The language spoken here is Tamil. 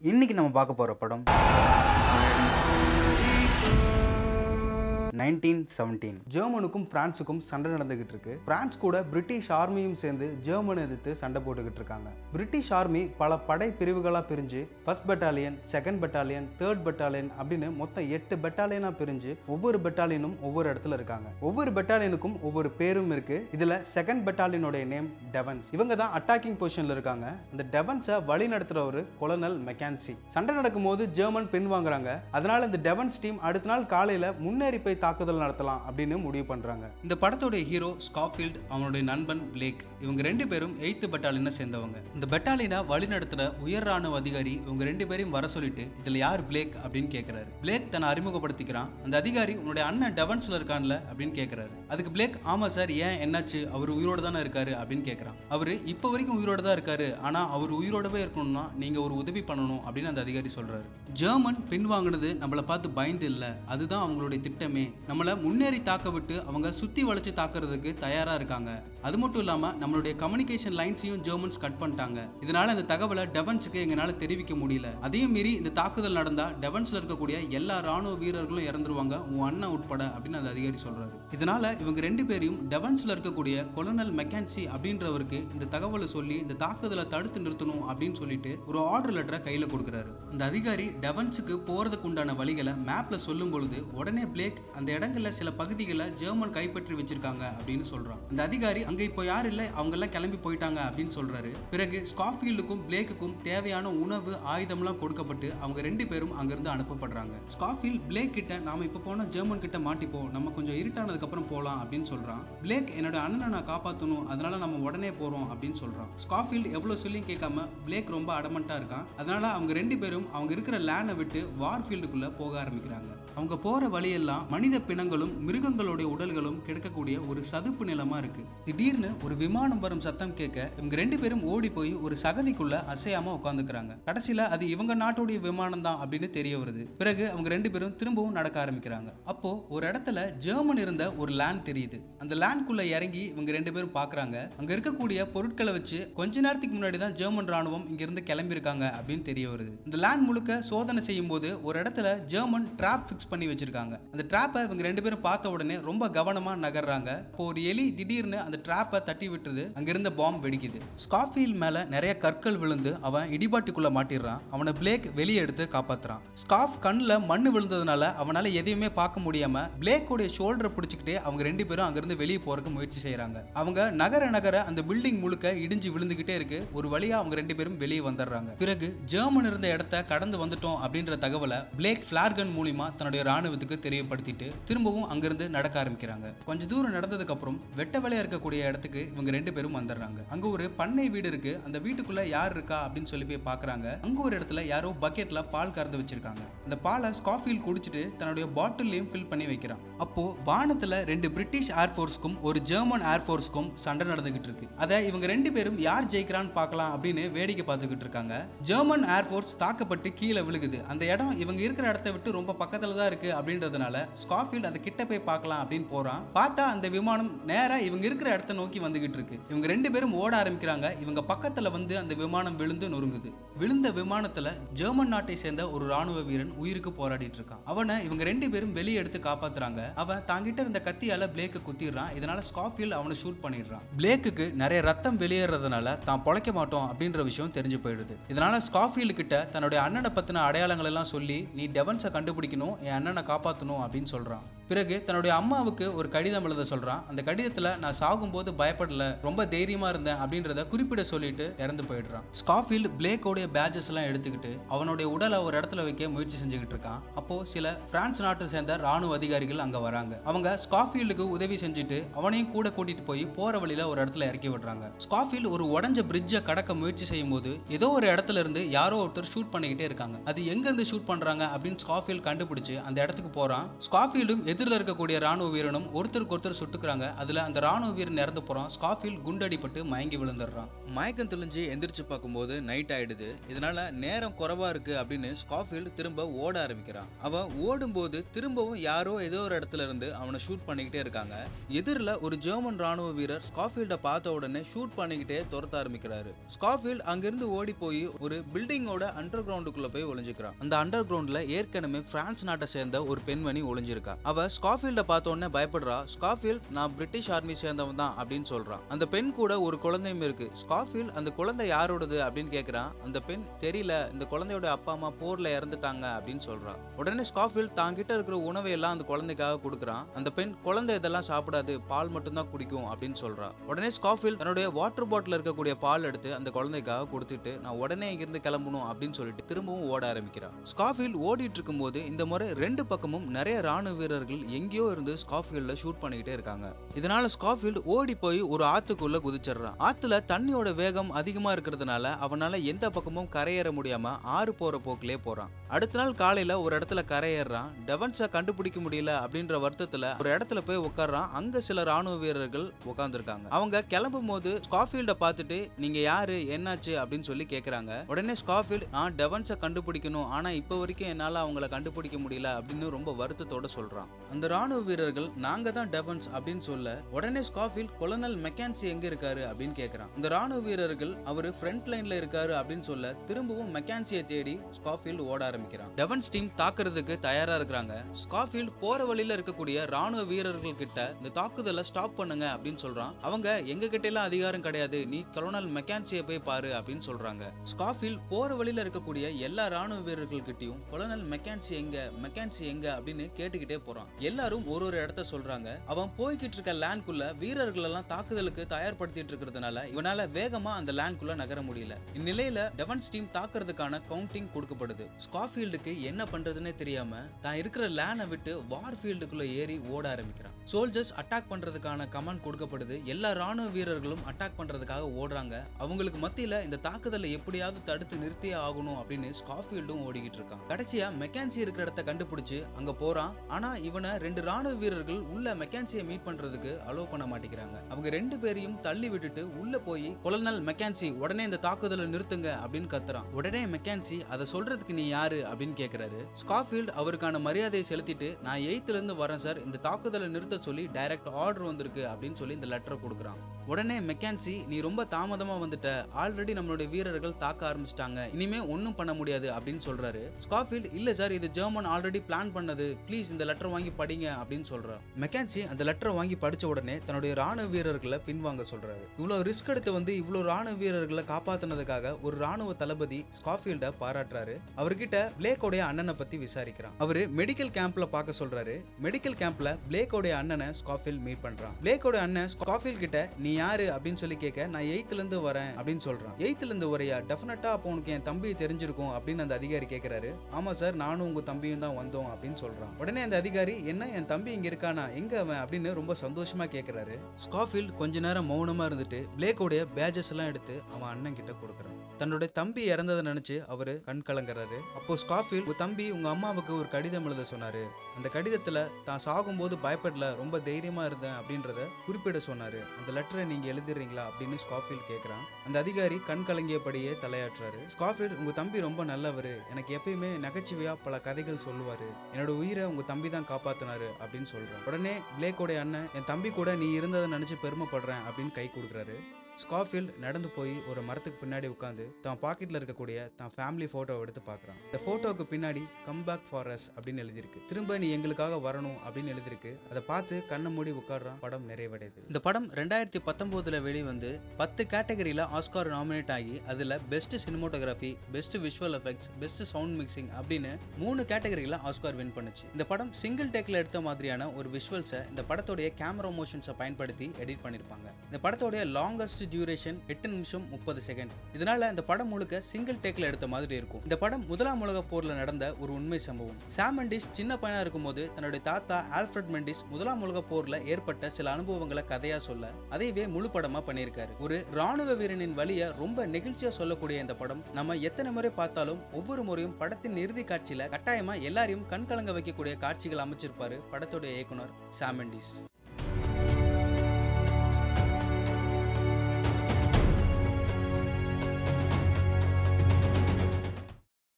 இன்னைக்கு நம்ம பார்க்க போகிற படம்? Nineteen seventeen. ஜெர்மனுக்கும் பிரான்ஸுக்கும் சண்டை நடந்துகிட்டு இருக்கு பிரான்ஸ் கூட பிரிட்டிஷ் ஆர்மியும் சேர்ந்து ஜெர்மன் எதிர்த்து சண்டை போட்டுக்கிட்டு இருக்காங்க பிரிட்டிஷ் ஆர்மி பல படை பிரிவுகளாக பிரிஞ்சு first battalion second battalion third battalion அப்படின்னு மொத்தம் எட்டு பெட்டாலியனா பிரிஞ்சு ஒவ்வொரு பெட்டாலியனும் ஒவ்வொரு இடத்துல இருக்காங்க. ஒவ்வொரு பெட்டாலியனுக்கும் ஒவ்வொரு பேரும் இருக்கு. இதுல செகண்ட் பெட்டாலியனுடைய நேம் டெவன்ஸ் இவங்க தான் அட்டாக்கிங் பொசிஷன்ல இருக்காங்க. இந்த டெவன்ஸை வழி நடத்துறவர் கொலனல் மெக்கான்சி சண்டை நடக்கும் போது ஜெர்மன் பின் வாங்குறாங்க. அதனால இந்த டெவன்ஸ் டீம் அடுத்த நாள் காலையில முன்னேறி போய் தாக்குதல் நடத்தலாம் அப்படின்னு முடிவு பண்ணுறாங்க இந்த படத்தோட ஹீரோ ஸ்காஃபீல்ட் அவனுடைய நண்பன் பிளேக் இவங்க ரெண்டு பேரும் எய்த்து பட்டாலினை சேர்ந்தவங்க. இந்த பட்டாலினை வழிநடத்துகிற உயர் ராணுவ அதிகாரி இவங்க ரெண்டு பேரையும் வர சொல்லிட்டு இதில் யார் பிளேக்? அப்படின்னு கேட்குறாரு பிளேக் தன்னை அறிமுகப்படுத்திக்கிறான். அந்த அதிகாரி உன்னுடைய அண்ணன் டெவன்ஸில் இருக்கான்ல அப்படின்னு கேட்குறாரு அதுக்கு பிளேக் ஆமாம் சார் ஏன் என்னாச்சு? அவர் உயிரோட தானே இருக்காரு? அப்படின்னு கேட்குறான் அவர் இப்போ வரைக்கும் உயிரோட தான் இருக்காரு. ஆனால் அவர் உயிரோடவே இருக்கணும்னா நீங்கள் ஒரு உதவி பண்ணணும் அப்படின்னு அந்த அதிகாரி சொல்கிறாரு ஜெர்மன் பின்வாங்கினது நம்மளை பார்த்து பயந்து இல்லை. அதுதான் அவங்களுடைய திட்டமே. நம்மளை முன்னேறி தாக்க விட்டு அவங்க சுற்றி வளைச்சு தாக்குறதுக்கு தயாராக இருக்காங்க. அது மட்டும் இல்லாமல் நம்மளுடைய கம்யூனிகேஷன் லைன்ஸையும் ஜெர்மன்ஸ் கட் பண்ணிட்டாங்க. இதனால இந்த தகவலை டெவன்ஸுக்கு எங்களால் தெரிவிக்க முடியல. அதையும் மீறி இந்த தாக்குதல் நடந்தால் டெவன்ஸில் இருக்கக்கூடிய எல்லா ராணுவ வீரர்களும் இறந்துருவாங்க. உன் அண்ணன் உட்பட அப்படின்னு அந்த அதிகாரி சொல்கிறாரு இதனால இவங்க ரெண்டு பேரையும் டெவன்ஸில் இருக்கக்கூடிய கொலனல் மெக்கான்சி அப்படின்றவருக்கு இந்த தகவலை சொல்லி இந்த தாக்குதலை தடுத்து நிறுத்தணும் அப்படின்னு சொல்லிட்டு ஒரு ஆர்டர் லெட்டரை கையில் கொடுக்குறாரு. இந்த அதிகாரி டெவன்ஸுக்கு போகிறதுக்கு உண்டான வழிகளை மேப்பில் சொல்லும் பொழுது உடனே பிளேக் அந்த இடங்கள்ல சில பகுதிகளை ஜெர்மன் கைப்பற்றி வச்சிருக்காங்க அப்படின்னு சொல்றான். அந்த அதிகாரி அங்க இப்போ யார் இல்லை? அவங்க எல்லாம் கிளம்பி போயிட்டாங்க அப்படின்னு சொல்றாரு. பிறகு ஸ்காஃபீல்டுக்கும் பிளேக்குக்கும் தேவையான உணவு ஆயுதம்லாம் கொடுக்கப்பட்டு அவங்க ரெண்டு பேரும் அங்கிருந்து அனுப்பப்படுறாங்க. ஸ்காஃபீல்ட் பிளேக் கிட்ட நாம இப்போ போனா ஜெர்மன் கிட்ட மாட்டிப்போம். நம்ம கொஞ்சம் இருட்டானதுக்கு அப்புறம் போலாம் அப்படின்னு சொல்றான். பிளேக் என்னோட அண்ணனை நான் காப்பாற்றணும் அதனால நம்ம உடனே போறோம் அப்படின்னு சொல்றான். ஸ்காஃபீல்டு எவ்வளவு சொல்லியும் கேட்காம பிளேக் ரொம்ப அடமண்டா இருக்கான். அதனால அவங்க ரெண்டு பேரும் அவங்க இருக்கிற லேண்டை விட்டு வார்ஃபீல்டுக்குள்ள போக ஆரம்பிக்கிறாங்க. அவங்க போற வழியெல்லாம் மனித பிணங்களும் மிருகங்களுடைய உடல்களும் கிடைக்கக்கூடிய ஒரு சதுப்பு நிலமா இருக்கு. திடீர்னு ஒரு விமானம் வரும் சத்தம் கேட்க இவங்க ரெண்டு பேரும் ஓடி போய் ஒரு சகதிக்குள்ள அசையாம உட்காந்துக்கிறாங்க கடைசியில அது இவங்க நாட்டுடைய விமானம் தான் அப்படின்னு தெரிய வருது. பிறகு அவங்க ரெண்டு பேரும் திரும்பவும் நடக்க ஆரம்பிக்கிறாங்க. அப்போ ஒரு இடத்துல ஜெர்மன் இருந்த ஒரு லேண்ட் தெரியுது. அந்த லேண்ட்குள்ள இறங்கி இவங்க ரெண்டு பேரும் பாக்குறாங்க. அங்க இருக்கக்கூடிய பொருட்களை வச்சு கொஞ்ச நேரத்துக்கு முன்னாடி தான் ஜெர்மன் ராணுவம் இங்க இருந்து கிளம்பி இருக்காங்க அப்படின்னு தெரிய வருது. இந்த லேண்ட் முழுக்க சோதனை செய்யும் போது ஒரு இடத்துல ஜெர்மன் ட்ராப் ஃபிக்ஸ் பண்ணி வச்சிருக்காங்க. அந்த ட்ராப்பை இவங்க ரெண்டு பேரும் பார்த்த உடனே ரொம்ப கவனமா நகர்றாங்க. இப்போ ஒரு எலி திடீர்னு அந்த ட்ராப்பை தட்டி விட்டுருது. அங்க இருந்த பாம்பு வெடிக்குது. ஸ்காஃபீல் மேல நிறைய கற்கள் விழுந்து அவன் இடிபாட்டுக்குள்ள மாட்டிடுறான். அவனை பிளேக் வெளியே எடுத்து காப்பாத்துறான். ஸ்காஃப் கண்ணுல மண்ணு விழுந்ததுனால அவனால எதையுமே பார்க்க முடியாம பிளேக்கோடைய ஷோல்டரை பிடிச்சிக்கிட்டே அவங்க ரெண்டு பேரும் அங்கிருந்து வெளியே போறதுக்கு முயற்சி செய்றாங்க. அவங்க நகர நகர அந்த பில்டிங் முழுக்க இடிஞ்சு விழுந்துகிட்டே இருக்கு. ஒரு வழியா அவங்க ரெண்டு பேரும் வெளியே வந்துடுறாங்க. பிறகு ஜெர்மன் இருந்த இடத்த கடந்து வந்துட்டோம் அப்படின்ற தகவலை பிளேக் ஃபிளார்கன் மூலியமா தன்னுடைய ராணுவத்துக்கு தெரியப்படுத்திட்டு திரும்பவும் அங்கிருந்து நடக்க ஆரம்பிக்கிறாங்க. கொஞ்ச தூரம் நடந்ததுக்கு அப்புறம் வெட்ட வேலையா இருக்கக்கூடிய இடத்துக்கு இவங்க ரெண்டு பேரும் வந்துடுறாங்க. அங்க ஒரு பண்ணை வீடு இருக்கு. அந்த வீட்டுக்குள்ள யார் இருக்கா அப்படின்னு சொல்லி போய் பாக்குறாங்க. அங்க ஒரு இடத்துல யாரோ பக்கெட்ல பால் கறந்து வச்சிருக்காங்க. அந்த பாலை ஸ்காஃபீல் குடிச்சிட்டு தன்னுடைய பாட்டில்லையும் ஃபில் பண்ணி வைக்கிறான். அப்போ வானத்துல ரெண்டு பிரிட்டிஷ் ஏர்ஃபோர்ஸ்க்கும் ஒரு ஜெர்மன் ஏர்ஃபோர்ஸ்க்கும் சண்டை நடந்துகிட்டு இருக்கு. அதை இவங்க ரெண்டு பேரும் யார் ஜெயிக்கிறான்னு பார்க்கலாம் அப்படின்னு வேடிக்கை பார்த்துக்கிட்டு இருக்காங்க. ஜெர்மன் ஏர்ஃபோர்ஸ் தாக்கப்பட்டு கீழே விழுகுது. அந்த இடம் இவங்க இருக்கிற இடத்த விட்டு ரொம்ப பக்கத்துல தான் இருக்கு அப்படின்றதுனால ஸ்காஃபீல்ட் அந்த கிட்ட போய் பார்க்கலாம் அப்படின்னு போறான். பார்த்தா அந்த விமானம் நேரா இவங்க இருக்கிற இடத்த நோக்கி வந்துகிட்டு இருக்கு. இவங்க ரெண்டு பேரும் ஓட ஆரம்பிக்கிறாங்க. இவங்க பக்கத்துல வந்து அந்த விமானம் விழுந்து நொறுங்குது. விழுந்த விமானத்துல ஜெர்மன் நாட்டை சேர்ந்த ஒரு ராணுவ வீரன் உயிருக்கு போராடிட்டு இருக்கான். அவனை இவங்க ரெண்டு பேரும் வெளியே எடுத்து காப்பாத்துறாங்க. அவன் தாங்கிட்ட இருந்த கத்தியால பிளேக்கு குத்திடுறான். இதனால ஸ்காஃபீல்ட் அவனை ஷூட் பண்ணிடுறான். பிளேக்குக்கு நிறைய ரத்தம் வெளியேறதுனால தான் பொழைக்க மாட்டோம் அப்படின்ற விஷயம் தெரிஞ்சு போயிடுது. இதனால ஸ்காஃபீல்டு கிட்ட தன்னுடைய அண்ணனை பத்தின அடையாளங்கள் எல்லாம் சொல்லி நீ டெவன்ஸை கண்டுபிடிக்கணும். என் அண்ணனை காப்பாற்றணும் அப்படின்னு சொல்கிறான் பிறகு தன்னுடைய அம்மாவுக்கு ஒரு கடிதம் எழுத சொல்கிறான் அந்த கடிதத்தில் நான் சாகும்போது பயப்படல ரொம்ப தைரியமாக இருந்தேன் அப்படின்றத குறிப்பிட சொல்லிட்டு இறந்து போயிடுறான். ஸ்காஃபீல்டு பிளேக்கோடைய பேஜஸ் எல்லாம் எடுத்துக்கிட்டு அவனுடைய உடலை ஒரு இடத்துல வைக்க முயற்சி செஞ்சுக்கிட்டு இருக்கான். அப்போ சில பிரான்ஸ் நாட்டை சேர்ந்த ராணுவ அதிகாரிகள் அங்கே வராங்க. அவங்க ஸ்காஃபீல்டுக்கு உதவி செஞ்சுட்டு அவனையும் கூட கூட்டிட்டு போய் போற வழியில ஒரு இடத்துல இறக்கி விடுறாங்க. ஸ்காஃபீல்டு ஒரு உடஞ்ச பிரிட்ஜை கடக்க முயற்சி செய்யும் போது ஏதோ ஒரு இடத்துல இருந்து யாரோ ஒருத்தர் ஷூட் பண்ணிக்கிட்டே இருக்காங்க. அது எங்க இருந்து ஷூட் பண்றாங்க அப்படின்னு ஸ்காஃபீல்டு கண்டுபிடிச்சு அந்த இடத்துக்கு போறான். ஸ்காஃபீல்டும் எதிரில் இருக்கக்கூடிய ராணுவ வீரனும் ஒருத்தருக்கு ஒருத்தர் சுட்டுக்கிறாங்க. அதில் அந்த ராணுவ வீரன் இறந்து போறான். ஸ்காஃபில் குண்டடிப்பட்டு மயங்கி விழுந்துடுறான். மயக்கம் தெளிஞ்சு எந்திரிச்சு பார்க்கும்போது நைட் ஆயிடுது. இதனால நேரம் குறைவா இருக்கு அப்படின்னு ஸ்காஃபில் திரும்ப ஓட ஆரம்பிக்கிறான். அவன் ஓடும்போது திரும்பவும் யாரோ ஏதோ ஒரு இடத்துல இருந்து அவனை ஷூட் பண்ணிக்கிட்டே இருக்காங்க. எதிரில் ஒரு ஜெர்மன் ராணுவ வீரர் ஸ்காஃபீல்டை பார்த்த உடனே ஷூட் பண்ணிக்கிட்டே துரத்த ஆரம்பிக்கிறாரு. ஸ்காஃபீல்ட் அங்கிருந்து ஓடி போய் ஒரு பில்டிங்கோட அண்டர் கிரவுண்டுக்குள்ள போய் ஒளிஞ்சுக்கிறான். அந்த அண்டர் கிரவுண்ட்ல ஏற்கனவே பிரான்ஸ் நாட்டை சேர்ந்த ஒரு பெண்மணி ஒளிஞ்சிருக்கா. அவ ஸ்காஃபீல்டை பார்த்த உடனே பயப்படுறா. ஸ்காஃபீல்ட் நான் பிரிட்டிஷ் ஆர்மி சேர்ந்தவன் தான் அப்படின்னு சொல்றான். அந்த பெண் கூட ஒரு குழந்தையும் இருக்கு. ஸ்காஃபீல்ட் அந்த குழந்தை யாரோடது? அப்படின்னு கேட்கிறான் அந்த பெண் தெரியல இந்த குழந்தையோட அப்பா அம்மா போர்ல இறந்துட்டாங்க அப்படின்னு சொல்றான். உடனே ஸ்காஃபீல்ட் தாங்கிட்ட இருக்கிற உணவை எல்லாம் அந்த குழந்தைக்காக கொடுக்குறான். அந்த பெண் குழந்தை இதெல்லாம் சாப்பிடாது பால் மட்டும்தான் குடிக்கும் அப்படின்னு சொல்றா. உடனே ஸ்காஃபீல்ட் தன்னுடைய வாட்டர் பாட்டில் இருக்கக்கூடிய பால் எடுத்து அந்த குழந்தைக்காக கொடுத்துட்டு நான் உடனே இங்கிருந்து கிளம்பணும் அப்படின்னு சொல்லிட்டு திரும்பவும் ஓட ஆரம்பிக்கிறான் ஸ்காஃபீல்ட் ஓடிட்டு இருக்கும்போது இந்த முறை ரெண்டு பக்கமும் நிறைய ராணுவ வீரர்கள் எங்கேயோ இருந்து ஸ்காஃபீல்ட்ல ஷூட் பண்ணிக்கிட்டே இருக்காங்க. இதனால ஸ்காஃபீல்டு ஓடி போய் ஒரு ஆத்துக்குள்ள குதிச்சிடுறான். ஆத்துல தண்ணியோட வேகம் அதிகமா இருக்கிறதுனால அவனால எந்த பக்கமும் கரையேற முடியாம ஆறு போற போக்கிலே போறான். அடுத்த நாள் காலையில ஒரு இடத்துல கரையேறான் டெவன்ஸை கண்டுபிடிக்க முடியல அப்படின்ற வருத்தத்துல ஒரு இடத்துல போய் உட்கார்றான் அங்க சில ராணுவ வீரர்கள் உட்காந்துருக்காங்க அவங்க கிளம்பும் போது ஸ்காஃபீல்ட பார்த்துட்டு நீங்க யாரு? என்னாச்சு? அப்படின்னு சொல்லி கேக்குறாங்க. உடனே ஸ்காஃபீல்ட் நான் டெவன்ஸை கண்டுபிடிக்கணும். ஆனா இப்போ வரைக்கும் என்னால அவங்கள கண்டுபிடிக்க முடியல அப்படின்னு ரொம்ப வருத்தத்தோட சொல்றான். அந்த ராணுவ வீரர்கள் நாங்க தான் டெவன்ஸ் அப்படின்னு சொல்ல உடனே ஸ்காஃபில் கொலனல் மெக்கான்சி எங்க இருக்காரு? அப்படின்னு கேக்குறான். இந்த ராணுவ வீரர்கள் அவரு ஃப்ரண்ட் லைன்ல இருக்காரு அப்படின்னு சொல்ல திரும்பவும் மெக்கான்சியை தேடி ஸ்காஃபில் ஓட ஆரம்பிக்கிறான். டெவன்ஸ் டீம் தாக்குறதுக்கு தயாரா இருக்கிறாங்க. ஸ்காஃபில் போற வழியில இருக்கக்கூடிய ராணுவ வீரர்கள் கிட்ட இந்த தாக்குதலை ஸ்டாப் பண்ணுங்க அப்படின்னு சொல்றான். அவங்க எங்க கிட்ட எல்லாம் அதிகாரம் கிடையாது. நீ கொலனல் மெக்கான்சியை போய் பாரு அப்படின்னு சொல்றாங்க. ஸ்காஃபில் போற வழியில இருக்கக்கூடிய எல்லா ராணுவ வீரர்கள் கிட்டயும் கொலனல் மெக்கான்சி எங்க? மெக்கான்சி எங்க? அப்படின்னு கேட்டுக்கிட்டே போறான். எல்லாரும் ஒரு ஒரு இடத்த சொல்றாங்க. அவன் போய்கிட்டு இருக்க லேண்ட்குள்ள வீரர்கள் எல்லாம் தாக்குதலுக்கு தயார்படுத்திட்டு இருக்கிறதுனால இவனால வேகமா அந்த லேண்ட்குள்ள நகர முடியல. இந்நிலையில டெவன்ஸ் டீம் தாக்குறதுக்கான கவுண்டிங் கொடுக்கப்படுது. ஸ்காஃபீல்டுக்கு என்ன பண்றதுன்னே தெரியாம தான் இருக்கிற லேனை விட்டு வார் ஃபீல்டுக்குள்ள ஏறி ஓட ஆரம்பிக்கிறான். சோல்ஜர்ஸ் அட்டாக் பண்றதுக்கான கமாண்ட் கொடுக்கப்படுது. எல்லா ராணுவ வீரர்களும் அட்டாக் பண்றதுக்காக ஓடுறாங்க. அவங்களுக்கு மத்தியில இந்த தாக்குதலை எப்படியாவது தடுத்து நிறுத்தியே ஆகணும் அப்படின்னு ஸ்காஃபீல்டும் ஓடிக்கிட்டு இருக்கான். கடைசியா மெக்கான்சி இருக்கிற இடத்த கண்டுபிடிச்சு அங்க போறான். ஆனா இவன் ரெண்டு ராணுவ வீரர்கள் உள்ள மெக்கான்சியை மீட் பண்றதுக்கு அலோவ் பண்ண மாட்டேங்கிறாங்க. அவங்க ரெண்டு பேரையும் தள்ளி விட்டுட்டு உள்ள போய் கொலனல் மெக்கான்சி உடனே இந்த தாக்குதலை நிறுத்துங்க அப்படின்னு கத்துறான். உடனே மெக்கான்சி அதை சொல்றதுக்கு நீ யாரு? அப்படின்னு கேக்குறாரு. ஸ்காஃபீல்ட் அவருக்கான மரியாதையை செலுத்திட்டு நான் எயித்துல இருந்து வரேன் சார். இந்த தாக்குதலை நிறுத்த சொல்லி டைரக்ட் ஆர்டர் வந்திருக்கு அப்படின்னு சொல்லி இந்த லெட்டரை கொடுக்குறான். உடனே மெக்கான்சி நீ ரொம்ப தாமதமா வந்துட்ட. ஆல்ரெடி நம்மளுடைய வீரர்கள் தாக்க ஆரம்பிச்சிட்டாங்க. இனிமே ஒன்றும் பண்ண முடியாது அப்படின்னு சொல்றாரு. ஸ்காஃபீல்ட் இல்ல சார். இது ஜெர்மன் ஆல்ரெடி பிளான் பண்ணது. ப்ளீஸ் இந்த லெட்டர் வாங்கி படிங்க அப்படின்னு சொல்றான் மெக்கான்சி அந்த லெட்டரை வாங்கி படிச்ச உடனே தன்னுடைய ராணுவ வீரர்களை பின்வாங்க சொல்றாரு. இவ்வளவு ரிஸ்க் எடுத்து வந்து இவ்வளவு ராணுவ வீரர்களை காப்பாத்தினதுக்காக ஒரு ராணுவ தளபதி ஸ்காஃபீல்ட பாராட்டுறாரு. அவர்கிட்ட பிளேக்கோடைய அண்ணனை பத்தி விசாரிக்கிறான். அவரு மெடிக்கல் கேம்ப்ல பார்க்க சொல்றாரு. மெடிக்கல் கேம்ப்ல பிளேக்கோடைய அண்ணனை ஸ்காஃபீல்ட் மீட் பண்றான். பிளேக்கோட அண்ணன் ஸ்காஃபீல்ட் கிட்ட நீ யாரு? அப்படின்னு சொல்லி கேட்க நான் எயித்துல இருந்து வரேன் அப்படின்னு சொல்றான். எயித்துல இருந்து வரையா டெஃபினட்டா அப்போ உனக்கு என் தம்பி தெரிஞ்சிருக்கும் அப்படின்னு அந்த அதிகாரி கேட்கிறாரு ஆமா சார் நானும் உங்க தம்பியும் தான் வந்தோம் அப்படின்னு சொல்றான். உடனே அந்த அதிகாரி என்ன என் தம்பி இங்க இருக்கானா? எங்க அவன்? அப்படின்னு ரொம்ப சந்தோஷமா கேக்குறாரு. ஸ்காஃபீல்ட் கொஞ்ச நேரம் மௌனமா இருந்துட்டு பிளேக்கோடைய பேஜஸ் எல்லாம் எடுத்து அவன் அண்ணன் கிட்ட கொடுக்குறான். தன்னுடைய தம்பி இறந்ததை நினைச்சு அவரு கண் கலங்குறாரு. அப்போ ஸ்காஃபீல்ட் உங்க தம்பி உங்க அம்மாவுக்கு ஒரு கடிதம் எழுத சொன்னாரு. அந்த கடிதத்துல தான் சாகும்போது பயப்படல ரொம்ப தைரியமா இருந்தேன் அப்படின்றத குறிப்பிட சொன்னாரு. அந்த லெட்டரை நீங்க எழுதிடுறீங்களா? அப்படின்னு ஸ்காஃபீல் கேக்குறான். அந்த அதிகாரி கண் கலங்கியபடியே தலையாட்டுறாரு. ஸ்காஃபீல் உங்க தம்பி ரொம்ப நல்லவரு. எனக்கு எப்பயுமே நகைச்சுவையா பல கதைகள் சொல்லுவாரு. என்னோட உயிரை உங்க தம்பி தான் காப்பாத்தினாரு அப்படின்னு சொல்றான். உடனே பிளேக்கோடைய அண்ணன் என் தம்பி கூட நீ இருந்ததை நினைச்சு பெருமைப்படுறேன் அப்படின்னு கை கொடுக்குறாரு. ஸ்காஃபீல்ட் நடந்து போய் ஒரு மரத்துக்கு பின்னாடி உட்காந்து தான் பாக்கெட்ல இருக்கக்கூடிய தான் ஃபேமிலி ஃபோட்டோவை எடுத்து பார்க்குறான். இந்த ஃபோட்டோவுக்கு பின்னாடி கம் பேக் ஃபார் அஸ் அப்படின்னு எழுதியிருக்கு. திரும்ப நீ எங்களுக்காக வரணும் அப்படின்னு எழுதியிருக்கு. அதை பார்த்து கண்ணை மூடி உட்காடுறான் படம் நிறைவடையுது. இந்த படம் ரெண்டாயிரத்தி பத்தொன்பதுல வெளிவந்து பத்து கேட்டகரியில ஆஸ்கார் நாமினேட் ஆகி அதுல best cinematography best visual effects best sound mixing அப்படின்னு மூணு கேட்டகரியில ஆஸ்கார் வின் பண்ணுச்சு. இந்த படம் சிங்கிள் டேக்ல எடுத்த மாதிரியான ஒரு விஷுவல்ஸை இந்த படத்தோடைய கேமரா மோஷன்ஸை பயன்படுத்தி எடிட் பண்ணியிருப்பாங்க இந்த படத்தோடைய லாங்கஸ்ட் டியூரேஷன் எட்டு நிமிஷம் முப்பது செகண்ட் இதனால இந்த படம் முழுக்க சிங்கிள் டேக்ல எடுத்த மாதிரி இருக்கும். இந்த படம் முதலாம் உலக போர்ல நடந்த ஒரு உண்மை சம்பவம். சாம் மெண்டிஸ் சின்ன பையனா இருக்கும்போது தன்னுடைய தாத்தா ஆல்ஃபிரட் மெண்டிஸ் முதலாம் உலக போர்ல ஏற்பட்ட சில அனுபவங்களை கதையா சொல்ல அதையவே முழு படமா பண்ணியிருக்காரு. ஒரு ராணுவ வீரனின் வழிய ரொம்ப நெகிழ்ச்சியா சொல்லக்கூடிய இந்த படம் நம்ம எத்தனை முறை பார்த்தாலும் ஒவ்வொரு முறையும் படத்தின் இறுதி காட்சியில கட்டாயமா எல்லாரையும் கண்கலங்க வைக்கக்கூடிய காட்சிகள் அமைச்சிருப்பாரு படத்துடைய இயக்குனர் சாமண்டிஸ்